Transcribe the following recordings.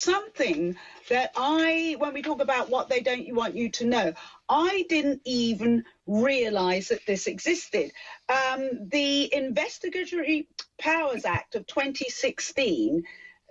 something that I, when we talk about what they don't want you to know, I didn't even realize that this existed. Um, the Investigatory Powers Act of 2016,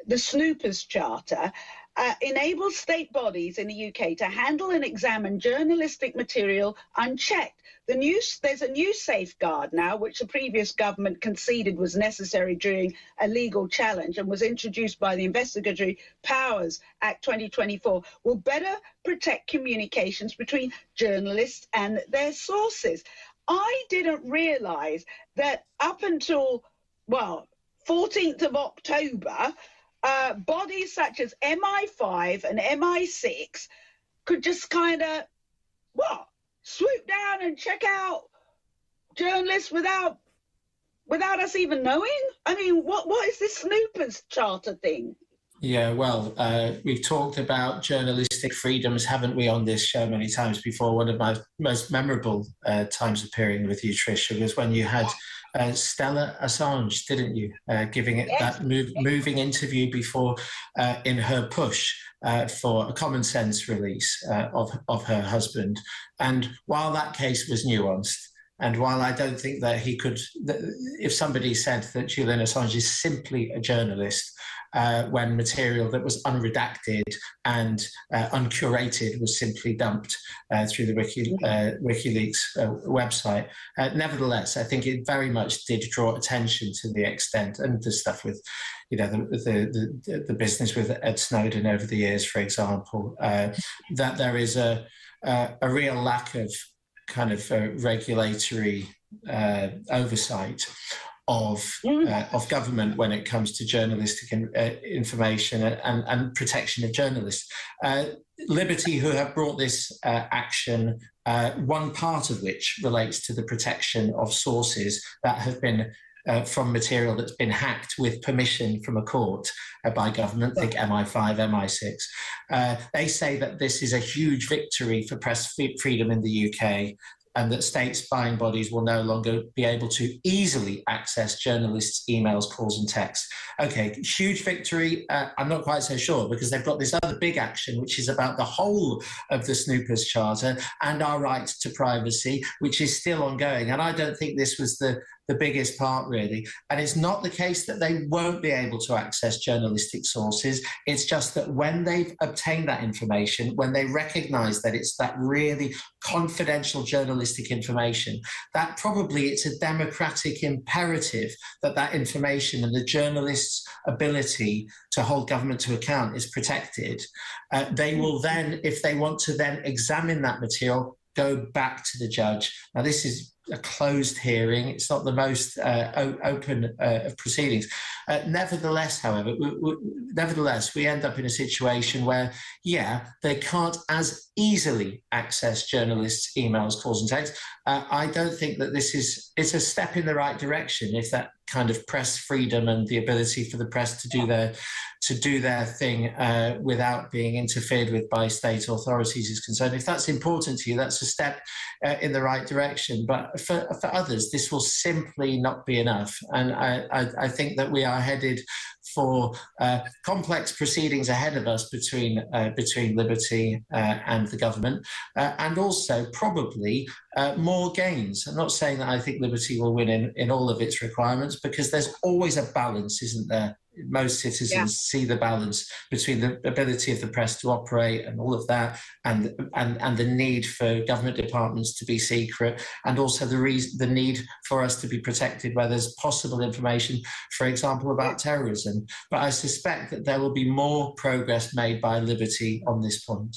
the Snoopers Charter, uh, enables state bodies in the UK to handle and examine journalistic material unchecked. The new, there's a new safeguard now, which the previous government conceded was necessary during a legal challenge and was introduced by the Investigatory Powers Act 2024, will better protect communications between journalists and their sources. I didn't realize that up until, well, 14th of October, uh, bodies such as MI5 and MI6 could just kind of, what, swoop down and check out journalists without without us even knowing? I mean, what what is this snoopers charter thing? Yeah, well, uh, we've talked about journalistic freedoms, haven't we, on this show many times before? One of my most memorable uh, times appearing with you, Trisha, was when you had uh, Stella Assange, didn't you? Uh, giving it yes. that move, moving interview before uh, in her push uh, for a common sense release uh, of, of her husband. And while that case was nuanced, and while I don't think that he could, if somebody said that Julian Assange is simply a journalist, uh, when material that was unredacted and uh, uncurated was simply dumped uh, through the Wiki, uh, WikiLeaks uh, website. Uh, nevertheless, I think it very much did draw attention to the extent and the stuff with, you know, the the, the, the business with Ed Snowden over the years, for example, that there is a, a, a real lack of kind of regulatory oversight of mm. uh, of government when it comes to journalistic in, uh, information and, and protection of journalists. Uh, Liberty, who have brought this uh, action, uh, one part of which relates to the protection of sources that have been. Uh, from material that's been hacked with permission from a court by government, think MI5, MI6. they say that this is a huge victory for press freedom in the UK and that state spying bodies will no longer be able to easily access journalists' emails, calls, and texts. Okay, huge victory. Uh, I'm not quite so sure because they've got this other big action, which is about the whole of the Snoopers Charter and our right to privacy, which is still ongoing. And I don't think this was the the biggest part, really. And it's not the case that they won't be able to access journalistic sources. It's just that when they've obtained that information, when they recognize that it's that really confidential journalistic information, that probably it's a democratic imperative that that information and the journalist's ability to hold government to account is protected. Uh, they will then, if they want to then examine that material, go back to the judge. Now, this is a closed hearing. It's not the most uh, o- open uh, of proceedings. Uh, nevertheless, however, w- w- nevertheless, we end up in a situation where, yeah, they can't as easily access journalists' emails, calls, and texts. Uh, I don't think that this is it's a step in the right direction if that kind of press freedom and the ability for the press to do their to do their thing uh, without being interfered with by state authorities is concerned. If that's important to you, that's a step uh, in the right direction. But for, for others, this will simply not be enough. And I, I, I think that we are headed for uh, complex proceedings ahead of us between uh, between Liberty uh, and the government, uh, and also probably uh, more gains. I'm not saying that I think Liberty will win in, in all of its requirements because there's always a balance, isn't there, most citizens yeah. see the balance between the ability of the press to operate and all of that, and and and the need for government departments to be secret, and also the reason the need for us to be protected where there's possible information, for example, about terrorism. But I suspect that there will be more progress made by Liberty on this point.